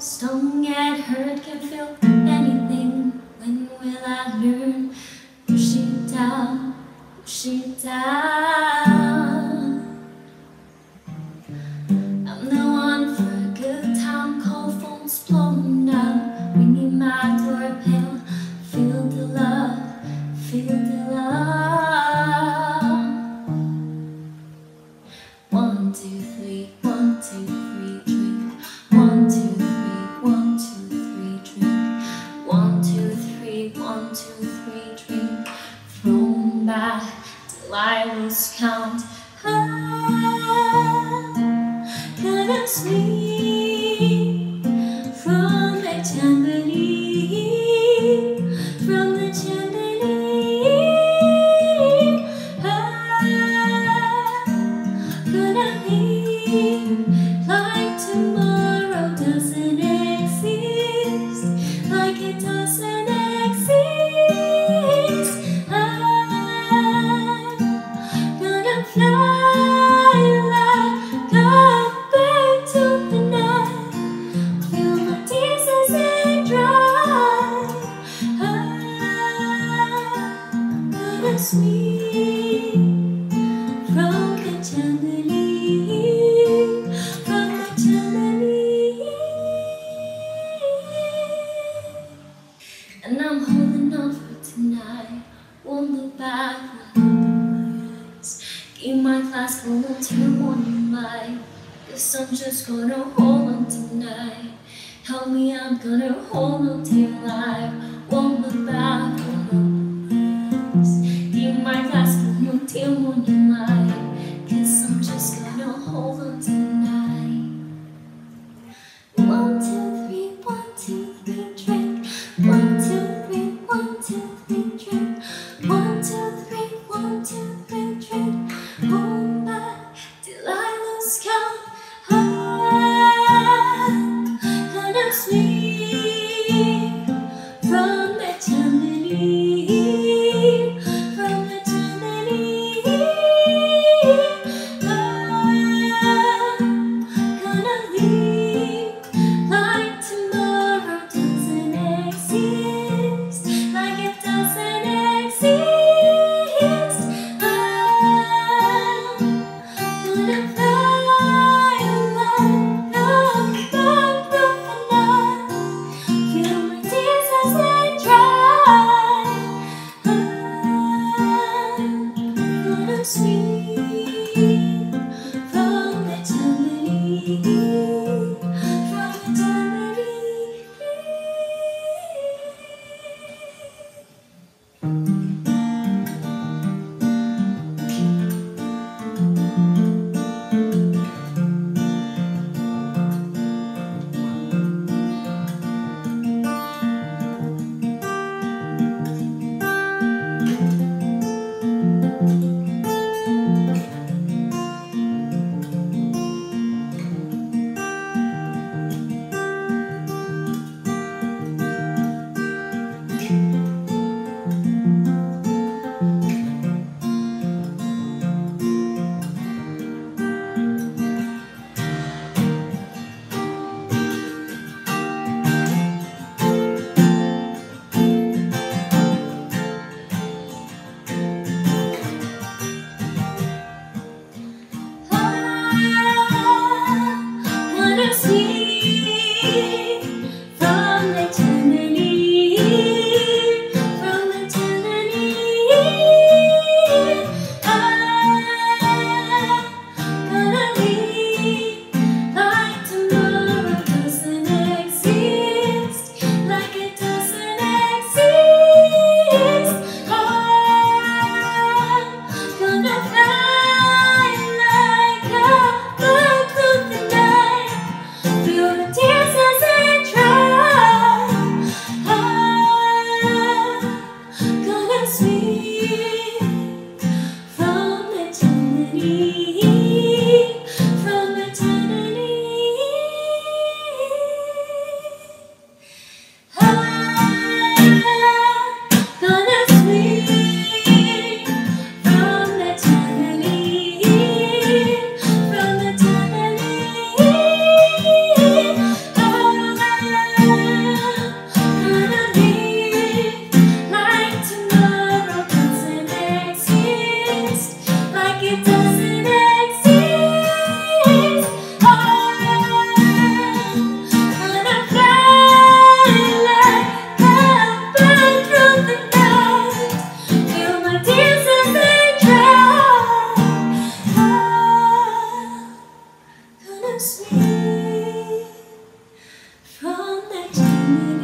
Stung and hurt can feel. every dream thrown back till I lose count. Oh, goodness sleep? And I'm holding on for tonight. Won't look back. Keep my class full of turmoil in life. Guess I'm just gonna hold on tonight. Help me, I'm gonna hold on till life. Won't look good. me